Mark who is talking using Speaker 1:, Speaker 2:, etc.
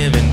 Speaker 1: giving